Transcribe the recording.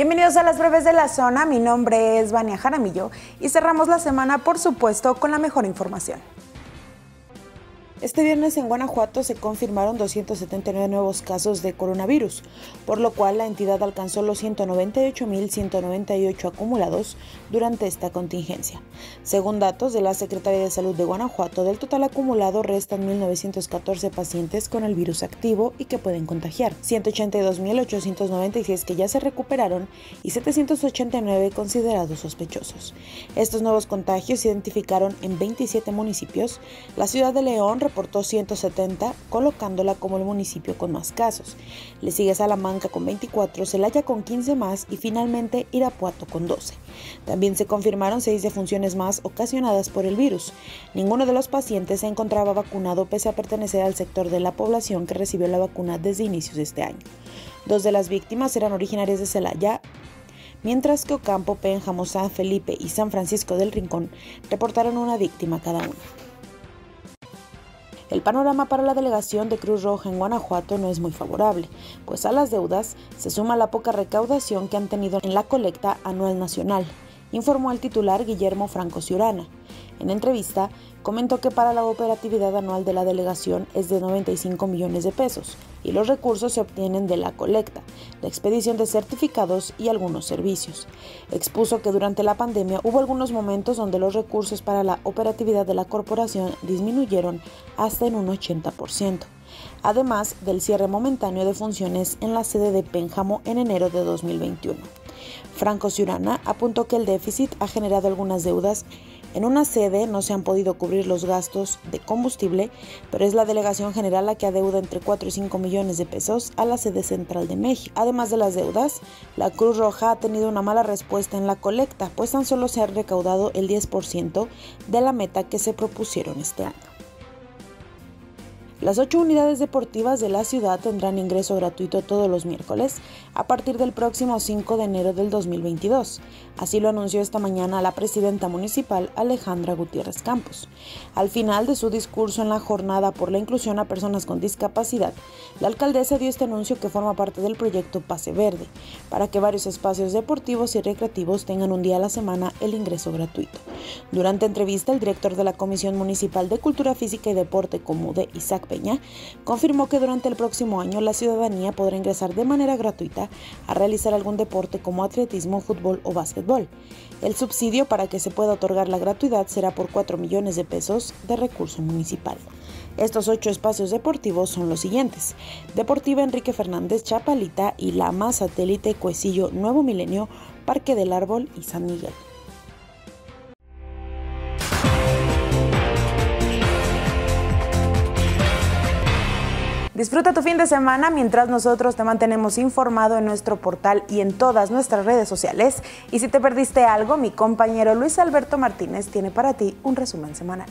Bienvenidos a las breves de la zona, mi nombre es Vania Jaramillo y cerramos la semana por supuesto con la mejor información. Este viernes en Guanajuato se confirmaron 279 nuevos casos de coronavirus, por lo cual la entidad alcanzó los 198.198 acumulados durante esta contingencia. Según datos de la Secretaría de Salud de Guanajuato, del total acumulado restan 1.914 pacientes con el virus activo y que pueden contagiar, 182.896 que ya se recuperaron y 789 considerados sospechosos. Estos nuevos contagios se identificaron en 27 municipios. La ciudad de León reportó 170, colocándola como el municipio con más casos. Le sigue Salamanca con 24, Celaya con 15 más y finalmente Irapuato con 12. También se confirmaron seis defunciones más ocasionadas por el virus. Ninguno de los pacientes se encontraba vacunado pese a pertenecer al sector de la población que recibió la vacuna desde inicios de este año. Dos de las víctimas eran originarias de Celaya, mientras que Ocampo, Pénjamo, San Felipe y San Francisco del Rincón reportaron una víctima cada uno. El panorama para la delegación de Cruz Roja en Guanajuato no es muy favorable, pues a las deudas se suma la poca recaudación que han tenido en la colecta anual nacional, informó el titular Guillermo Franco Ciurana. En entrevista, comentó que para la operatividad anual de la delegación es de 95 millones de pesos y los recursos se obtienen de la colecta, la expedición de certificados y algunos servicios. Expuso que durante la pandemia hubo algunos momentos donde los recursos para la operatividad de la corporación disminuyeron hasta en un 80%, además del cierre momentáneo de funciones en la sede de Pénjamo en enero de 2021. Franco Ciurana apuntó que el déficit ha generado algunas deudas en una sede no se han podido cubrir los gastos de combustible, pero es la delegación general la que adeuda entre 4 y 5 millones de pesos a la sede central de México. Además de las deudas, la Cruz Roja ha tenido una mala respuesta en la colecta, pues tan solo se ha recaudado el 10% de la meta que se propusieron este año. Las ocho unidades deportivas de la ciudad tendrán ingreso gratuito todos los miércoles a partir del próximo 5 de enero del 2022. Así lo anunció esta mañana la presidenta municipal Alejandra Gutiérrez Campos. Al final de su discurso en la jornada por la inclusión a personas con discapacidad, la alcaldesa dio este anuncio que forma parte del proyecto Pase Verde, para que varios espacios deportivos y recreativos tengan un día a la semana el ingreso gratuito. Durante entrevista, el director de la Comisión Municipal de Cultura Física y Deporte, Comude, Isaac Peña, confirmó que durante el próximo año la ciudadanía podrá ingresar de manera gratuita a realizar algún deporte como atletismo, fútbol o básquetbol. El subsidio para que se pueda otorgar la gratuidad será por 4 millones de pesos de recurso municipal. Estos ocho espacios deportivos son los siguientes. Deportiva Enrique Fernández Chapalita y Lama Satélite Cuecillo Nuevo Milenio, Parque del Árbol y San Miguel. Disfruta tu fin de semana mientras nosotros te mantenemos informado en nuestro portal y en todas nuestras redes sociales. Y si te perdiste algo, mi compañero Luis Alberto Martínez tiene para ti un resumen semanal.